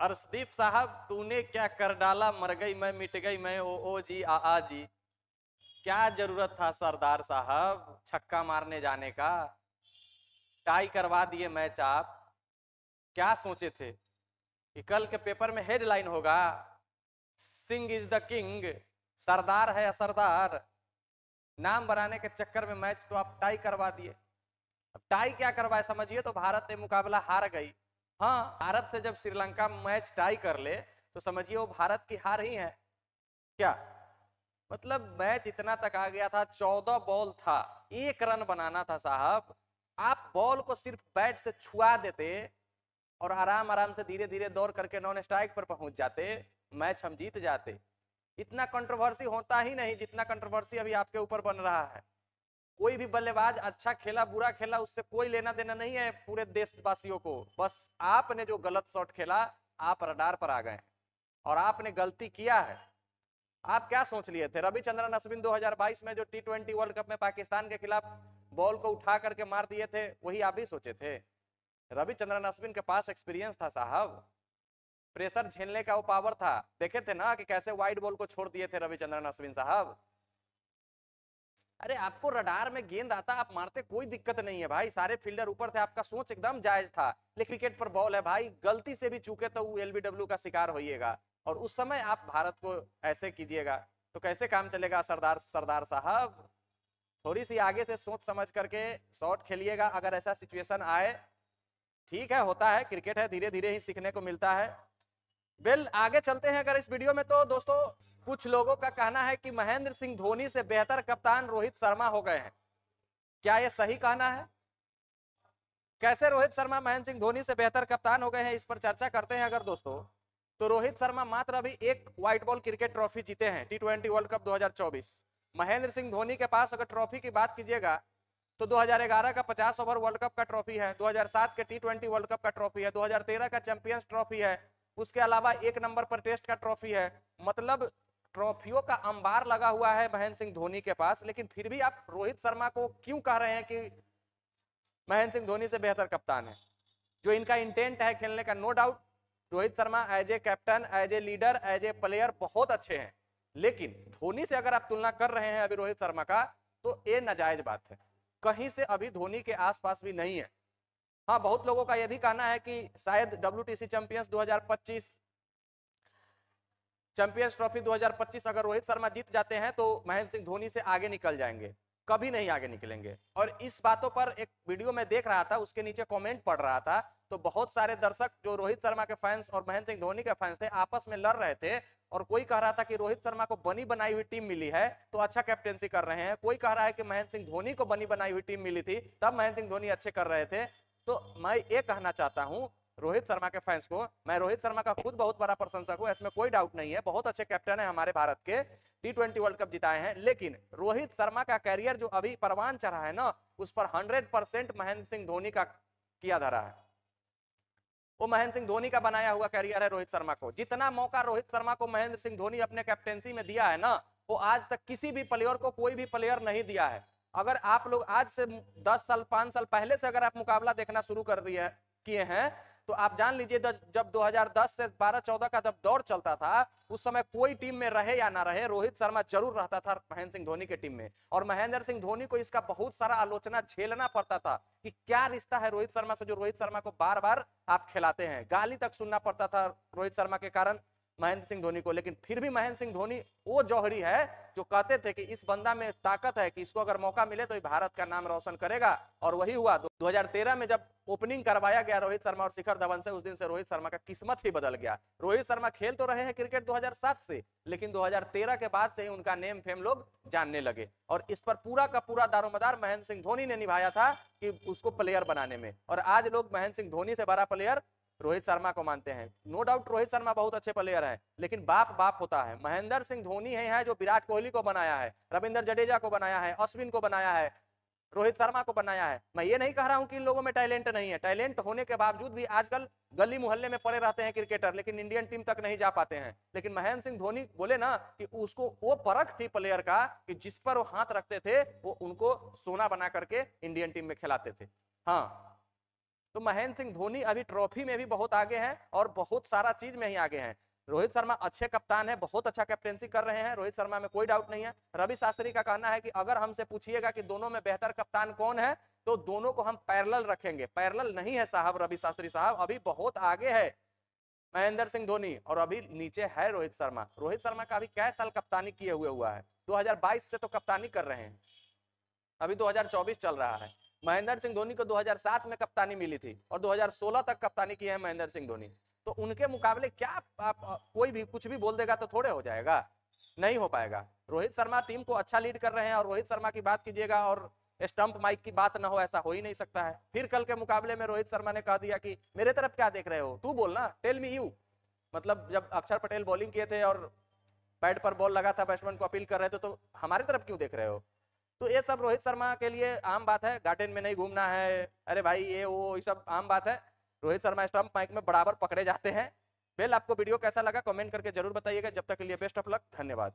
अर्शदीप साहब, तूने क्या कर डाला? मर गई मैं, मिट गई मैं, ओ ओ जी, आ आ जी। क्या ज़रूरत था सरदार साहब छक्का मारने जाने का? टाई करवा दिए मैच आप क्या सोचे थे? कि कल के पेपर में हेडलाइन होगा, सिंह इज़ द किंग, सरदार है सरदार नाम बनाने के चक्कर में मैच तो आप टाई करवा दिए। अब टाई क्या करवाए, समझिए तो भारत ने मुकाबला हार गई। हाँ भारत से जब श्रीलंका मैच टाई कर ले तो समझिए वो भारत की हार ही है। क्या? मतलब मैच इतना तक आ गया था, चौदह बॉल था, एक रन बनाना था साहब। आप बॉल को सिर्फ़ बैट से छुआ देते और आराम आराम से धीरे धीरे दौड़ करके नॉन स्ट्राइक पर पहुँच जाते, मैच हम जीत जाते। इतना कंट्रोवर्सी होता ही नहीं जितना कंट्रोवर्सी अभी आपके ऊपर बन रहा है। कोई भी बल्लेबाज अच्छा खेला, बुरा खेला, उससे कोई लेना देना नहीं है पूरे देशवासियों को। बस आपने जो गलत शॉट खेला, आप रडार पर आ गए और आपने गलती किया है। आप क्या सोच लिए थे? रविचंद्रन अश्विन 2022 में जो टी ट्वेंटी वर्ल्ड कप में पाकिस्तान के खिलाफ बॉल को उठा करके मार दिए थे, वही आप ही सोचे थे? रविचंद्रन अश्विन के पास एक्सपीरियंस था साहब। प्रेशर झेलने का वो पावर था। देखे थे ना कि कैसे वाइड बॉल को छोड़ दिए थे रविचंद्रन अश्विन साहब? अरे आपको रडार में गेंद आता, आप मारते कोई दिक्कत नहीं है भाई। सारे फील्डर ऊपर थे, आपका सोच एकदम जायज़ था। लेकिन क्रिकेट पर बॉल है भाई, गलती से भी चूके तो एलबीडब्ल्यू का शिकार होइएगा। और उस समय आप भारत को ऐसे कीजिएगा। तो कैसे काम चलेगा सरदार सरदार साहब? थोड़ी सी आगे से सोच समझ करके शॉट खेलिएगा, अगर ऐसा सिचुएशन आए। ठीक है, होता है, क्रिकेट है धीरे धीरे ही सीखने को मिलता है। वेल आगे चलते हैं अगर इस वीडियो में तो दोस्तों। कुछ लोगों का कहना है कि महेंद्र सिंह धोनी से बेहतर कप्तान रोहित शर्मा हो गए हैं। क्या यह सही कहना है? कैसे रोहित शर्मा, महेंद्र सिंह धोनी से बेहतर कप्तान हो गए हैं, इस पर चर्चा करते हैं अगर दोस्तों। तो रोहित शर्मा मात्र अभी एक व्हाइट बॉल क्रिकेट ट्रॉफी जीते हैं T twenty World Cup 2024 Mahendra Singh Dhoni के पास अगर ट्रॉफी की बात कीजिएगा तो 2011 का 50 ओवर वर्ल्ड कप का ट्रॉफी है 2007 के टी ट्वेंटी वर्ल्ड कप का ट्रॉफी है 2013 का चैंपियंस ट्रॉफी है, उसके अलावा एक नंबर पर टेस्ट का ट्रॉफी है। मतलब ट्रॉफियों का अंबार लगा हुआ है महेंद्र सिंह धोनी के पास, लेकिन फिर भी आप रोहित शर्मा को क्यों कह रहे हैं कि महेंद्र सिंह धोनी से बेहतर कप्तान है? जो इनका इंटेंट है खेलने का no doubt Rohit Sharma as a captain as a leader as a player बहुत अच्छे हैं। लेकिन धोनी से अगर आप तुलना कर रहे हैं अभी रोहित शर्मा का तो ये नाजायज बात है। कहीं से अभी धोनी के आसपास भी नहीं है। हाँ बहुत लोगों का यह भी कहना है कि शायद W T C champions 2025 champions trophy 2025 अगर रोहित शर्मा जीत जाते हैं तो महेंद्र सिंह धोनी से आगे निकल जाएँगे। कभी नहीं आगे निकलेंगे। और इस बातों पर एक वीडियो में देख रहा था, उसके नीचे कमेंट पढ़ रहा था तो बहुत सारे दर्शक जो रोहित शर्मा के फैंस और महेंद्र सिंह धोनी के फैंस थे, आपस में लड़ रहे थे और कोई कह रहा था कि रोहित शर्मा को बनी बनाई हुई टीम मिली है तो अच्छा कैप्टेंसी कर रहे हैं। कोई कह रहा है कि महेंद्र सिंह धोनी को बनी बनाई हुई टीम मिली थी, तब महेंद्र सिंह धोनी अच्छे कर रहे थे। तो मैं ये कहना चाहता हूँ रोहित शर्मा के फैंस को। मैं रोहित शर्मा का खुद बहुत बड़ा प्रशंसक हूँ, इसमें कोई डाउट नहीं है। बहुत अच्छे कैप्टन है हमारे भारत के। टी ट्वेंटी वर्ल्ड कप जिताए हैं। लेकिन रोहित शर्मा का कैरियर जो अभी परवान चढ़ा है ना, उस पर हंड्रेड परसेंट महेंद्र सिंह धोनी का किया धरा है। वो महेंद्र सिंह धोनी का बनाया हुआ कैरियर है रोहित शर्मा को। जितना मौका रोहित शर्मा को महेंद्र सिंह धोनी अपने कैप्टेंसी में दिया है ना, वो आज तक किसी भी प्लेयर को कोई भी प्लेयर नहीं दिया है। अगर आप लोग आज से 10 साल 5 साल पहले से अगर आप मुकाबला देखना शुरू कर दिए, किए हैं तो आप जान लीजिए जब 2010 से 12-14 का जब दौर चलता था, उस समय कोई टीम में रहे या ना रहे, रोहित शर्मा ज़रूर रहता था महेंद्र सिंह धोनी के टीम में। और महेंद्र सिंह धोनी को इसका बहुत सारा आलोचना झेलना पड़ता था कि क्या रिश्ता है रोहित शर्मा से, जो रोहित शर्मा को बार बार आप खिलाते हैं। गाली तक सुनना पड़ता था रोहित शर्मा के कारण। महेंद्र सिंह धोनी को, लेकिन फिर भी महेंद्र सिंह धोनी वो जौहरी है जो कहते थे कि इस बंदा में ताकत है कि इसको अगर मौका मिले तो भारत का नाम रोशन करेगा। और वही हुआ 2013 में जब ओपनिंग करवाया गया रोहित शर्मा और शिखर धवन से, उस दिन से रोहित शर्मा का किस्मत ही बदल गया। रोहित शर्मा खेल तो रहे हैं क्रिकेट 2007 से, लेकिन 2013 के बाद से ही उनका नेम फेम लोग जानने लगे। और इस पर पूरा का पूरा दारोमदार महेंद्र सिंह धोनी ने निभाया था कि उसको प्लेयर बनाने में। और आज लोग महेंद्र सिंह धोनी से बड़ा प्लेयर रोहित शर्मा को मानते हैं। नो डाउट रोहित शर्मा बहुत अच्छे प्लेयर है लेकिन बाप बाप होता है। महेंद्र सिंह धोनी है, है जो विराट कोहली को बनाया है रविंद्र जडेजा को बनाया है अश्विन को बनाया है रोहित शर्मा को बनाया है। मैं ये नहीं कह रहा हूँ कि इन लोगों में टैलेंट नहीं है। टैलेंट होने के बावजूद भी आजकल गली मोहल्ले में पड़े रहते हैं क्रिकेटर लेकिन इंडियन टीम तक नहीं जा पाते हैं। लेकिन महेंद्र सिंह धोनी बोले ना कि उसको वो परख थी प्लेयर का कि जिस पर वो हाथ रखते थे वो उनको सोना बना करके इंडियन टीम में खिलाते थे। हाँ तो महेंद्र सिंह धोनी अभी ट्रॉफी में भी बहुत आगे हैं और बहुत सारा चीज़ में ही आगे हैं। रोहित शर्मा अच्छे कप्तान है, बहुत अच्छा कैप्टेंसी कर रहे हैं, रोहित शर्मा में कोई डाउट नहीं है। रवि शास्त्री का कहना है कि अगर हमसे पूछिएगा कि दोनों में बेहतर कप्तान कौन है तो दोनों को हम पैरल रखेंगे। पैरल नहीं है साहब, रवि शास्त्री साहब, अभी बहुत आगे है महेंद्र सिंह धोनी और अभी नीचे है रोहित शर्मा। रोहित शर्मा का अभी कै साल कप्तानी किए हुए हुआ है? 2022 से तो कप्तानी कर रहे हैं। अभी 2024 चल रहा है। महेंद्र सिंह धोनी को 2007 में कप्तानी मिली थी और 2016 तक कप्तानी की है महेंद्र सिंह धोनी। तो उनके मुकाबले क्या आप, कोई भी कुछ भी बोल देगा तो थोड़े हो जाएगा नहीं हो पाएगा। रोहित शर्मा टीम को अच्छा लीड कर रहे हैं और रोहित शर्मा की बात कीजिएगा और स्टंप माइक की बात ना हो ऐसा हो ही नहीं सकता है। फिर कल के मुकाबले में रोहित शर्मा ने कह दिया कि मेरे तरफ़ क्या देख रहे हो? तू बोलना टेल मी यू मतलब जब अक्षर पटेल बॉलिंग किए थे और पैड पर बॉल लगा था बैट्समैन को अपील कर रहे थे तो हमारे तरफ़ क्यों देख रहे हो? तो ये सब रोहित शर्मा के लिए आम बात है, गार्डन में नहीं घूमना है। अरे भाई, ये, वो, ये सब आम बात है। रोहित शर्मा स्टम्प माइक में बराबर पकड़े जाते हैं। बेल, आपको वीडियो कैसा लगा? कमेंट करके ज़रूर बताइएगा। जब तक के लिए बेस्ट ऑफ़ लक, धन्यवाद।